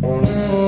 Oh, Música